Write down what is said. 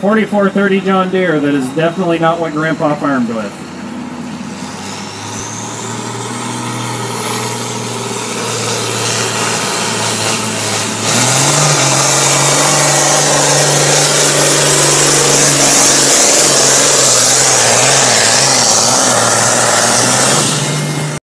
4430 John Deere that is definitely not what Grandpa farmed with.